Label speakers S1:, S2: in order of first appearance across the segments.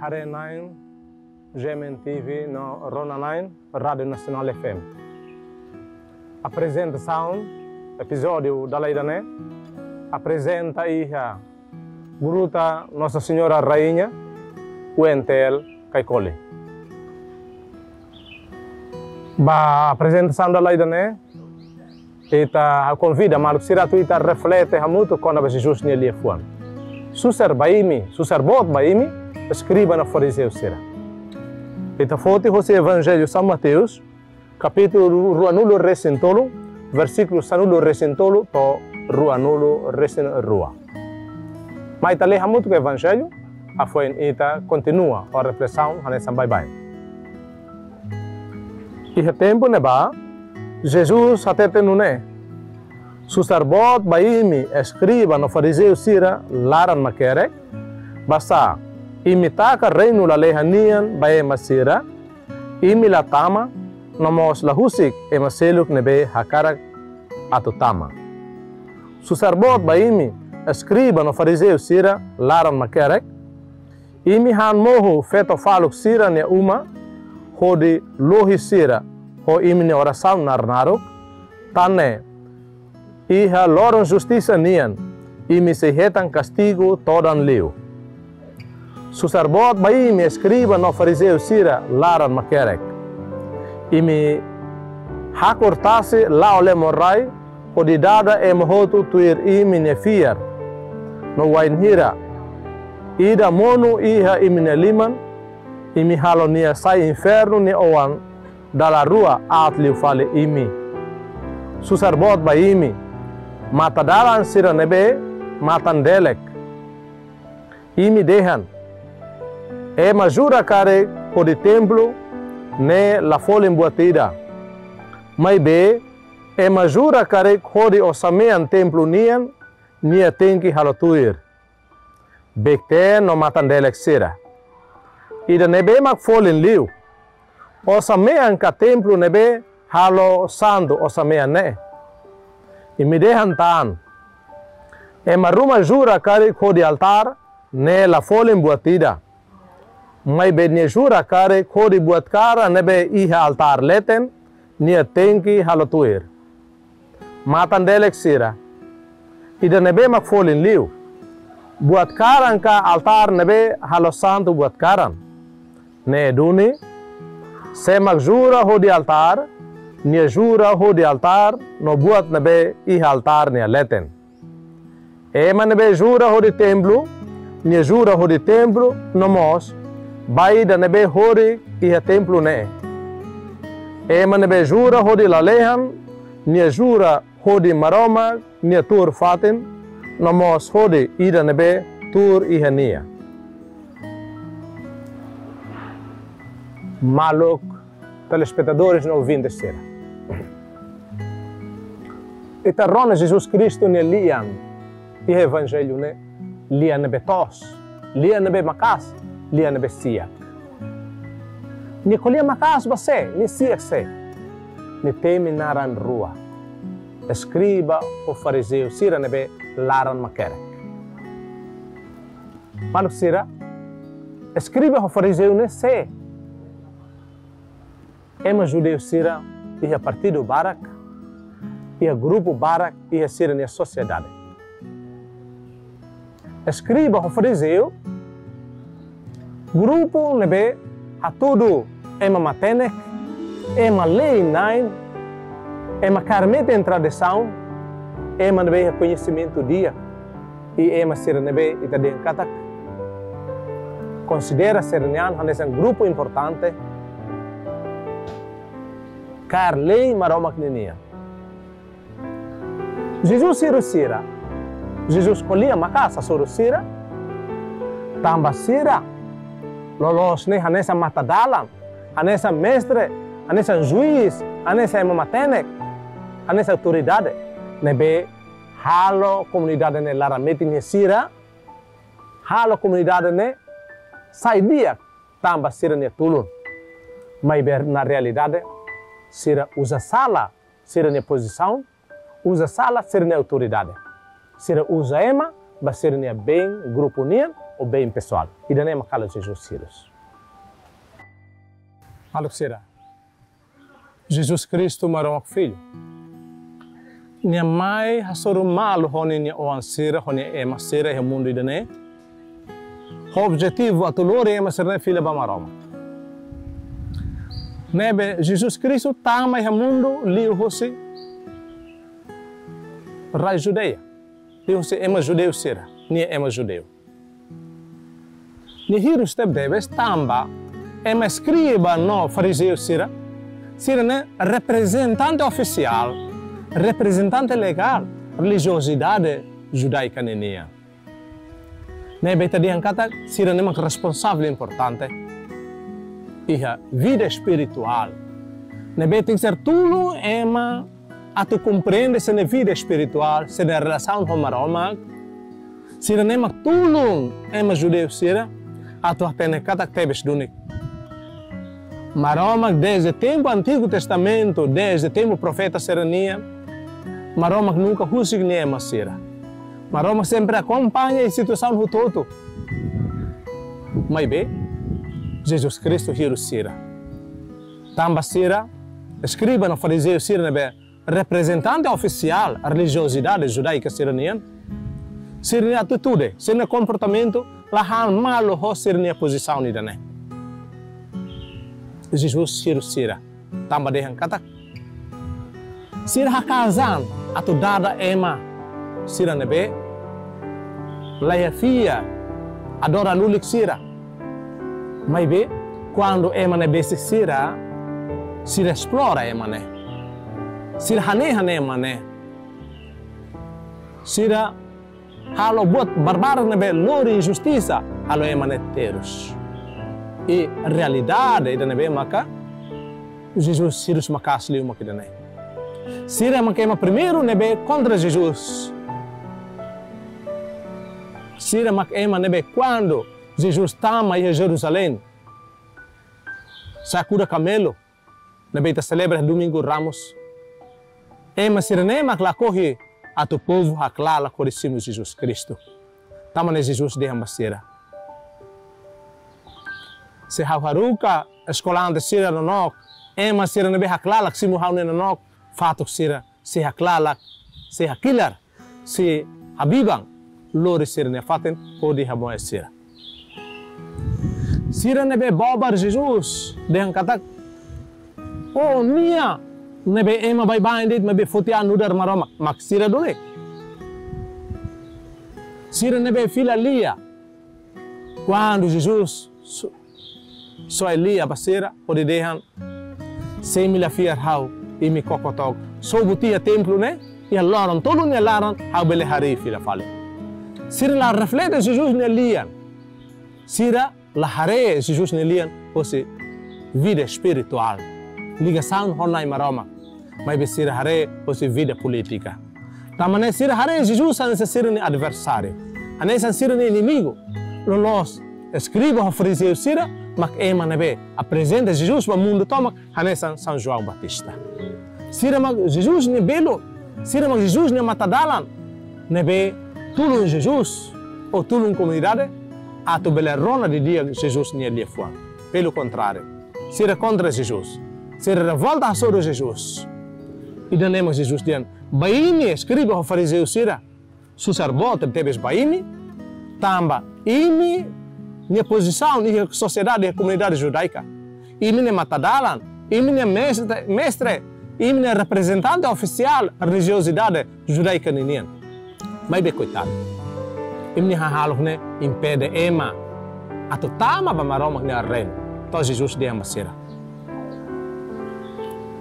S1: Hare 9, Gemen TV no Rona 9, Rádio Nacional FM. Apresentação, episódio da Lei da Né, apresenta a Guruta Nossa Senhora Rainha, o Entel Caicole. Ba apresentação da Lei da Né, Ita convida Maluk Siratu ita reflete muito quando Jesus nele é fuan. Susar baimi, susar bot baimi, escriba na fariseu sira. Ita foto José Evangelho São Mateus, capítulo ruanulo recentolo, versículo sanulo recentolo to ruanulo recen rua. Mas ita leha muito o Evangelho, a foi ita continua a reflexão nessa bye bye. E o tempo ne ba, Jesus até tenune. Susarbot baimi escriba no fariseu sira laran makerek. Basta imitaka reino la lehanian bae masira. Imi la tama nomos la husik e maseluk nebe hakarak atau tama. Susarbot baimi escriba no fariseu sira laran makerek. Imi han mohu feto faluk sira ne uma hodi lohi sira ho imine oração narnaro, tane iha loron justiça nian, imi se retan castigo todan leu. Susarbot bai imi escriba no fariseu sira laran makerek. Imi hakortase la ole morai, hodidada e mohotu tuir imi ne fiar. No wain hira, ida monu iha imi ne liman, imi halo nia sai inferno ni owan dalla rua atliu fale imi. Susarbot ba imi. Mata dalan sira nebe matan delek. Imi dehan. E majura kare o de templo ne la folha embuatida. Mai be e majura kare o de osamean templo nian nia tenki halotuir. Bekte no matan delek sira. Ida nebe mak folin liu o samean ka templo nebe halo santo o samean ne. E me dejan tan. E maruma jura kare kodi altar ne la folha embuatida. Mai be ne jura kare kodi buat kara nebe iha altar leten nia tenki halo tuir. Matan delek sira. Ida nebe mak folin liu. Buat karan ka altar nebe halo santo buat karan. Ne duni Semak jura ho di altar, nia jura ho di altar, no buat nebe i altar nia leten. Ema nebe jura ho di templo, nia jura ho di templo, no mos, bai da nebe hori i templo ne. Ema nebe jura ho di lalehan, nia jura ho di maroma, nia tur fatin, no mos hodi i da nebe tur i nia. Maluk, telespectadores não ouvintes será. Eterrona Jesus Cristo ne lian, e evangelho ne lian ne betos, lian ne be makas, lian ne be siak. Ni kolia makas base, ni siak se, ni temi naran rua. Escriba o fariseu sira ne be laran makerek. Maluk sira, escriba o fariseu ne se, Ema judeu sira ia partido Barak, ia grupo Barak, ia sira na sociedade. Escriba o fariseu, grupo nebe a tudo ema matenek, ema lei nine, ema carmete em tradição, ema nebe conhecimento dia, e ema sira nebe ita den katak. Considera ser nian um grupo importante, kar lei maromak ninia. Jesus siru sira. Jesus kolia makasa suru sira. Tamba sira. Lolos ne hanesa mata dalam. Hanesa mestre. Hanesa juiz. Hanesa emamatenek. Hanesa autoridade. Nebe halo comunidade ne larameti ne sira. Halo comunidade ne saidia tamba sira ne tulun. Mas na realidade Sira usa sala, sira na posição, usa sala, sira na autoridade. Sira usa ema, ba sira na bem grupo nian, o bem pessoal. É cala Jesus Sirus. Alô, será? Jesus Cristo marou filho. Nia mai hasoro malu honi nia oansira honi ema sira e mundo idane. O objetivo atulore ema sira filha ba maroma. Nebe Jesus Cristo tama e mundo liu hosi rai judeia. Liu hosi ema judeu sira, nia ema judeu. Ni hiru step debes tamba ema scriba no fariseu sira Sira né representante oficial, representante legal, religiosidade judaica nenia. Ne beta di angkata sira né responsável importante. Iha vida espiritual. Ne beta ser tudo ema a tu compreende se ne vida espiritual, se ne relação com maroma. Sira né tudo ema judeu sira, a tu atene kata tebes dunik. Maroma, desde tempo Antigo Testamento, desde tempo profeta Serania, Maroma nunca husigne masira. Maroma sempre acompanha a situação do todo. Mas bem, Jesus Cristo hiru sira. Tamba sira, escriba no fariseu sira nebe, representante oficial da religiosidade judaica siraniana, sirnia atitude, sirnia comportamento, lahan malo ho sirnia posição ni dane. Jesus siru sira. Tamba dehan kata sira hakazan atau dada ema sira nebe laya fia adora lulik sira. Mai be quando ema nebe sira sira explora ema ne sira hane hane ema ne sira halo buat barbar nebe lori injustiça halo ema ne terus e realidade ida nebe maka Jesus sirus makasli uma kida nei. Sira makema primeiro nebe contra Jesus. Sira makema nebe quando Jesus tama em Jerusalém. Sakura camelo nebe ta celebra domingo Ramos. Ema sira ne mak la corre a tu povo haklala coricimo Jesus Cristo. Tama ne Jesus de ambasira se hauharuka eskolante sira no nok ema sira nebe haklalak simu haune no nok fatuk sira se haklalak se hakilar se habibang lori sira ne faten odi hamoe sira sira nebe babar Jesus dengan kata oh nia nebe ema bai bai dit mebe fotia nudar maroma. Mak sira dole sira nebe fila lia. Quando Jesus. Só Elia basera pode dehan. Sem mila fiar hau e me cocotok so butia templo né e alaram todo ne alaram hau bele hari fila fale. Sira la reflete Jesus ne lian. Sira la hare Jesus ne lian fosse vida espiritual ligação honai maroma mas be sira hare fosse vida política tamane sira hare Jesus ane sira ne adversário ane sira ne inimigo lo nós escriba o fariseu sira mak ema nebe apresenta Jesus para mundo toma hanesan São João Batista. Sira mak Jesus ne belo, sira mak Jesus ne matadalan, nebe tudo Jesus ou tudo comunidade, ato belerona de dia Jesus ne ali fora. Pelo contrário, sira contra Jesus, sira revolta sobre Jesus. E danemos Jesus dian, baini escriba o fariseu sira, sacerdote tebes baini, tamba, imi minha posição na sociedade, na comunidade judaica. E minha matadalan, e minha mestre, mestre e minha representante oficial da religiosidade judaica ninian. Mas coitado. E minha halo ne impede ema atau tama ba maroma ne arren. To Jesus dia masira.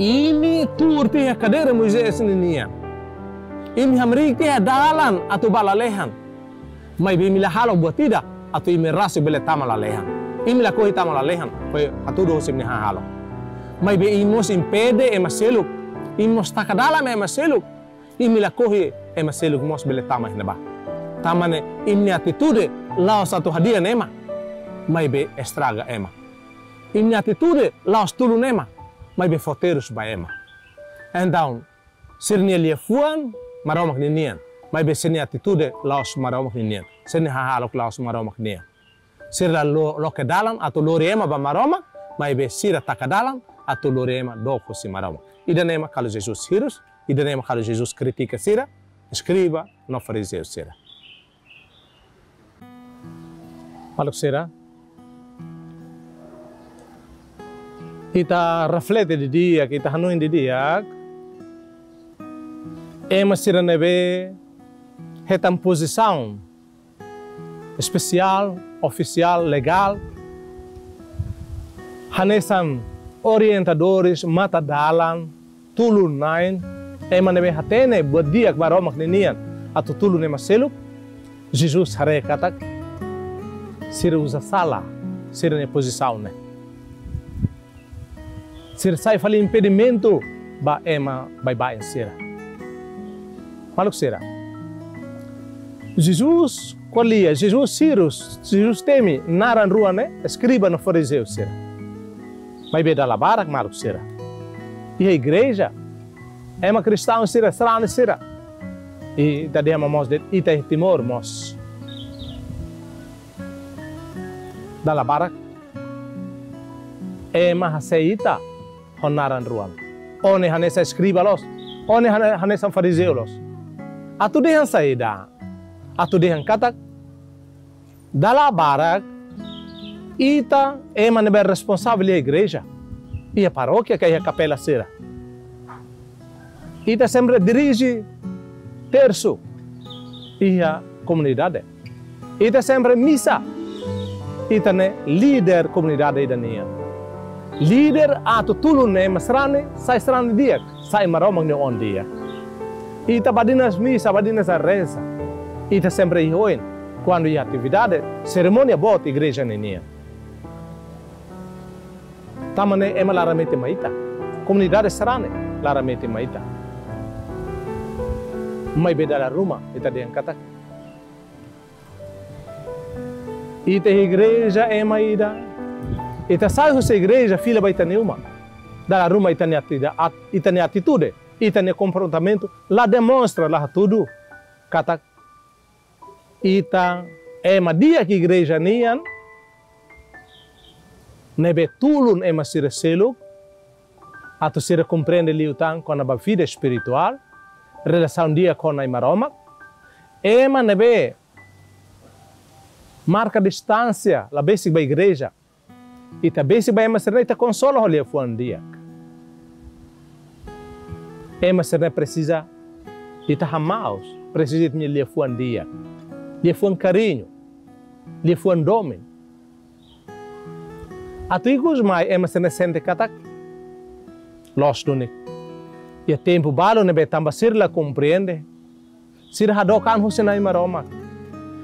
S1: Ini turti a cadeira Moisés ninian. Ini hamrik dia dalan atau balalehan. Mas bem mila halo buat tidak atau ime rasi bele tama la lehan. Ime la kohi tama la lehan, koe atudo hosim ni halo. Mai be imos impede e maseluk, imos takadalam e maseluk, ime la kohi e maseluk mos bele tama hinaba. Tamane imni atitude lao satu hadiah nema, mai be estraga ema. Imni atitude lao stulu nema, mai be foterus ba ema. Então, sirnia lia fuan, maromak ninian, Mas be seni atitude laos maroma kinian. Seni hahalok laos maroma kinian. Sira lo, lo ke dalan atau lorema ba maroma, mas be sira takadalan atau lorema do fosse maroma. Ida nema kalau Jesus hirus, ida nema kalau Jesus critica sira, escriba no fariseu sira. Maluk sira, kita di dia, kita hanuin di dia, ema sira nebe retam posição especial, oficial, legal, hanesan orientadores matadalan tulun nain. Ema nebe hatene buat dia baromak ninian. Atau tulun ema seluk Jesus hare katak. Usa sala sira ne posição ne sira sai fali impedimento. Ba ema bai bai sira maluk sira Jesus colia, Jesus Cyrus, Jesus temi, naran rua ne, escriba no fariseu sira. Mas beda la barak maluk sira. E a igreja? É uma cristã sira, strane sira. E da dema mos det ita timor mos. Da la barak é uma haseita honaran ruan. One hanesa escriba los, one hanesa fariseu los. Atu dehan saída atau dia katak dalam barak ita é maneber responsável a igreja e a paróquia que é a capela sera ita sempre dirige terço e a comunidade ita sempre missa ita ne líder comunidade ida nia líder atau tulu ne masrane sai srane dia sai maromang ne on dia ita badinas missa badinas a reza está sempre ruim quando há atividade, cerimônia boa, igreja nenia. Tamane é laramente maita. Comunidade serane laramente maita. Mai beda la ruma, ita dia kata. Ita igreja é maida. Ita sai essa igreja, filha baita nenhuma. Da ruma ita ne atitude, ita ne comportamento, lá demonstra lá tudo. Kata ita ema dia que igreja nian nebe tulun ema sira selo atau sira compreende liutang com a vida espiritual relação dia com a imaroma ema nebe marca distância la basic ba igreja ita basic ba ema sira ita consola holia fuan dia ema sira precisa ita hamaus precisa de lia fuan dia lhe foi um carinho, foi um domínio. Até que mai mas se sente katak. Los do E tempo balo ne betamba sir la compreende. Sir hadokan husin na maroma.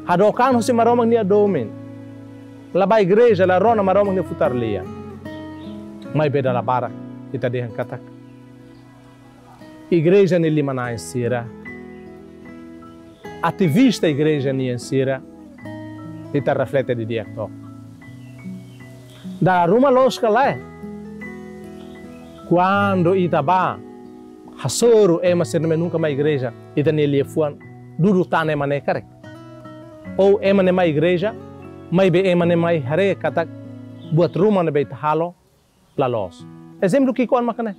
S1: Hadokan husin maroma ni domin. La ba igreja la rona maroma ni futar lia. Mai beda la bara kita dehan katak. Igreja ni limana em sira ativista igreja niensira e ta reflete di dia to. Da rumah losca lá, quando itaba hasoro ema serme nunca mais igreja ita nele fuan duru tane mane kare. Ou ema ne mais igreja, mai be ema ne mai hare katak buat rumah ne beit halo la los. Exemplo que qual makane.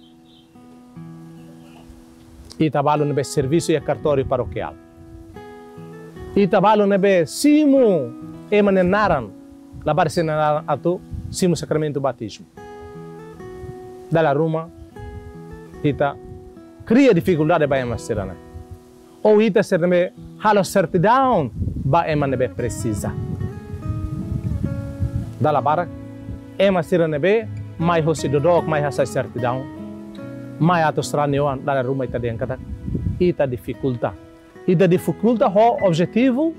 S1: Itabalo ne be serviço e cartório paroquial. Itabalo nebe simu emane naran labar sena atu simu sacramento batismo. Dalla Roma ita cria dificuldade ba ema serana. Ou ita serme halo certidão ba ema nebe precisa. Dalla barak ema serana be mai hosi dodok mai hasa certidão. Mai ato stranioan dalla Roma ita den kata ita dificuldade e da dificulta o objetivo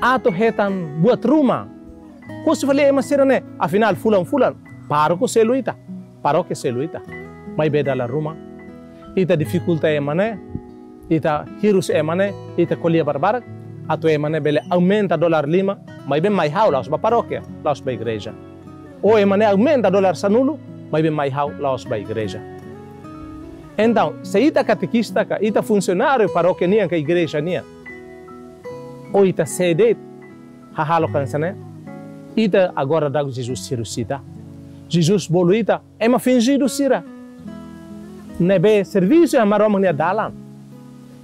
S1: ato retan buat rumah Khusus fali ema sirane afinal fulan fulan. Paro ko seluita paro ke seluita mai beda la rumah ita dificulta emane ita hirus emane ita kolia barbar ato emane bele aumenta dolar lima mai ben mai hau laos ba paróquia laos ba igreja ou emane aumenta dolar sanulo mai ben mai hau laos ba igreja Então, se ita catequista, ita funcionário paróquia nia, que igreja nia, ou ita sede, hahalo kansane, ita agora dago Jesus cirusita. Jesus boluita, é uma fingido sira. Nebe serviço é maromang nia dalan.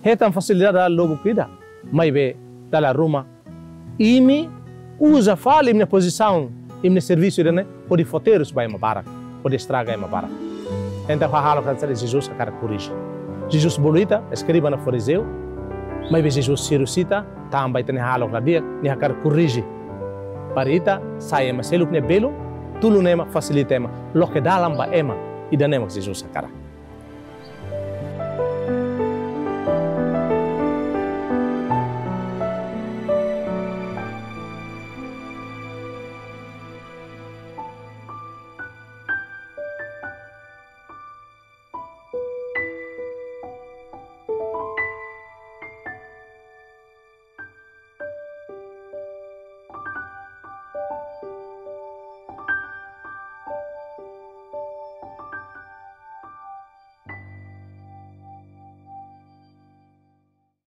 S1: Hetan facilidade da logo cuida, mas be dala ruma. Imi usa fala minha posição, minha serviço né, pode foteiros vai uma bara, pode estragar bara. Então hahalo kansane Jesus a cara corrige. Jesus boluita, escreva na fariseu, mas Jesus cirusita, também tem halo na dia, ni hakar corrige. Parita, saya maseluk ne belo, tulu nema facilita ema, lo que dalam ba ema, ida nema Jesus a cara.